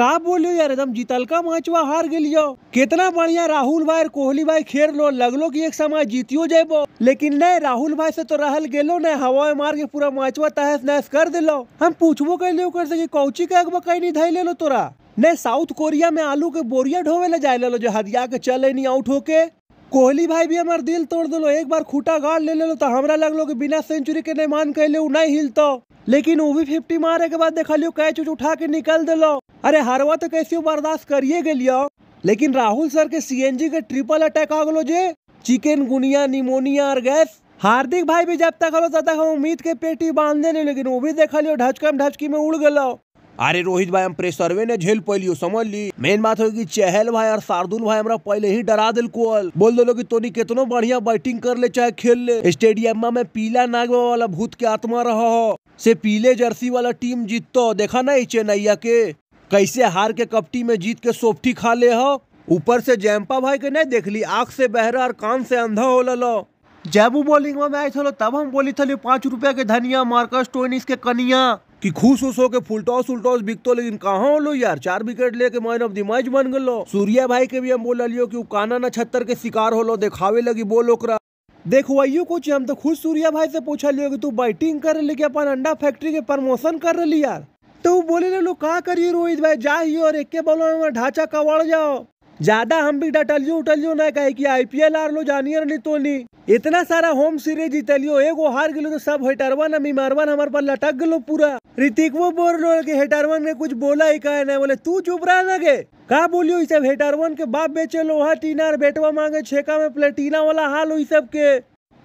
का बोलियो यार? एकदम जीतल का मैचवा हार गेलियो। कितना बढ़िया राहुल भाई कोहली भाई खेल लो, लगलो कि एक समय जीतियो जेबो लेकिन नहीं, राहुल भाई से तो रहल गेलो नहीं हवा मार के पूरा मैचवा तहस नहस कर दिलो। हम पूछबो कैले ओकर से कौची के अगवा कहीं नहीं धैले लो तोरा? नहीं, साउथ कोरिया में आलू के बोरिया ढोवे ले जाए लो जो हदिया के चले नहीं आउट होके। कोहली भाई भी हमार दिल तोड़ दिलो, एक बार खूटा गाड़ ले लो तो हमरा लगलो कि बिना सेंचुरी के नहीं मान कैले नहीं हिलतो। लेकिन वो भी फिफ्टी मारे के बाद देखलियो, कैच उठा के निकल दिलो। अरे हरवा तो कैसे बर्दाश्त करिए गेलियो। लेकिन राहुल सर के सीएनजी के ट्रिपल अटैक आ गलो जे। चिकन, गुनिया, निमोनिया और गैस। हार्दिक भाई भी जब तक हलो तब तक हम उम्मीद के पेटी बांधे नहीं, लेकिन वो भी देखलियो ढचकम ढचकी में उड़ गलो। अरे रोहित भाई, हम प्रेशरवे ने झेल पैलियो समझ ली। मेन बात होगी चहल भाई और शार्दुल भाई हमरा पहले ही डरा दिल कोल बोल दो कि तोनी कितनो बढ़िया बैटिंग कर ले, चाहे खेल ले। स्टेडियम में पीला नाग वाला भूत के आत्मा रहा हो। से पीले जर्सी वाला टीम जीततो, देखा नहीं चेन्नैया के। कैसे हार के कपटी में जीत के सोफ्टी खा ले हो? ऊपर से जैम्पा भाई के नहीं देख ली आँख से बहरा और कान से अंधा हो लो जब बॉलिंग में आए थे तब हम बोली थी पाँच रुपया के धनिया मार्कस टोनिस के कनिया। कि खुश उस होके फुलटॉस उल्टॉस बिकतो लेकिन कहाँ होलो यार? चार विकेट लेके मैन ऑफ़ द मैच बन गलो। सूर्या भाई के भी हम बोल लियो कि काना नछत्तर के शिकार होलो देखावे लगी बोल ओकरा। देख वही कुछ हम तो खुद सूर्या भाई से पूछा लियो कि तू बैटिंग कर रही अपन अंडा फैक्ट्री के प्रमोशन कर रही यार? तो बोले, ले का करिए रोहित भाई? जाइए और एक बॉलर में ढांचा कवड़ जाओ। ज़्यादा हम भी डटलियो उटलियो ना कहे कि आईपीएल आर लो जानिए नहीं तो नहीं। इतना सारा होम सीरीज़ जीतलियो एगो हार गेलो तो सब हेटरवन बीमारवन हमार पर लटक गेलो पूरा। ऋतिक वो बोल रहे कि हेटरवन ने कुछ बोला ही कहे ना, बोले, तू चुप रहा लगे का बोलियो ई सब हेटरवन के बाप बेचे लोहा टीना बेटवा मांगे, छेका में प्लेटीना वाला हाल हुई सब के।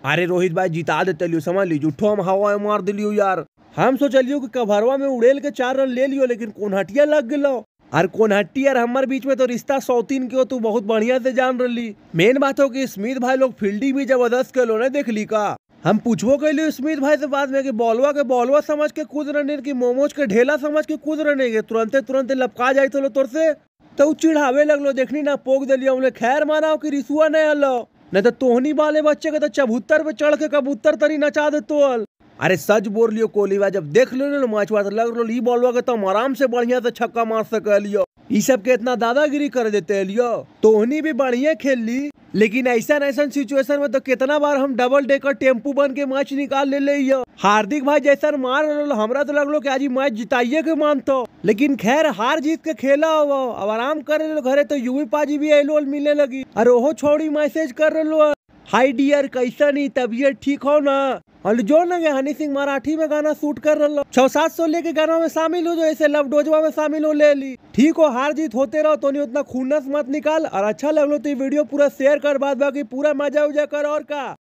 अरे रोहित भाई, जिता देते समझ ली जुठो हम, हवा मार दिलियो यार। हम सोचलियो कि कभरवा में उड़ेल के चार रन ले लियो, लेकिन कोनहटिया लग गेलो। और कोनहट्टी और हमार बीच में तो रिश्ता सौतीन के हो, तू बहुत बढ़िया से जान रही मेन बात हो कि स्मिथ भाई लोग फील्डिंग भी ज़बरदस्त के लो ने देख ली का? हम पूछबो कैलियो स्मिथ भाई से बाद में कि बॉलवा के बॉलवा समझ के कूद रहे कि, मोमोज के ढेला समझ के कूद रहे के तुरंते तुरंते लपका जाए तो तोर से। तो चिढ़ावे लगलो, देखनी ना पोक दिलियो, हमने खैर माना कि रिसुआ नहीं हलो नहीं तो तोहनी वाले बच्चे के तो चबूतर पे चढ़ के कबूतर तरी नचा दे तोल अरे सच बोल लियो कोहली भाई जब देख लो ना, मैच तो लग रहा ई के तो हम आराम से बढ़िया से छक्का मार सके लियो। ई सब के इतना दादागिरी कर देते लियो। तोहनी भी बढ़िया खेल ली। लेकिन ऐसा ऐसा सिचुएशन में तो कितना बार हम डबल डेकर टेंपू बन के मैच निकाल ले लियो। हार्दिक भाई जैसा मार हमरा तो लगलो कि आज मैच जिताइए के मानतो। लेकिन खैर, हार जीत के खेला हो अब आराम करे लो, घरे तो यूवी पाजी भी एलो मिले लगी। अरे ओहो, छोड़ी मैसेज कर रहे हाय डियर, कैसा नहीं, तबीयत ठीक हो ना? और जो न हनी सिंह मराठी में गाना शूट कर रहा छो सात सौ लेके गाना में शामिल हो जो, ऐसे लव डोजवा में शामिल हो ले ली। ठीक हो, हार जीत होते रहो तो नहीं उतना खूनस मत निकाल। और अच्छा लगलो तो ये वीडियो पूरा शेयर कर बाद बाकी पूरा मज़ा उजा कर और का।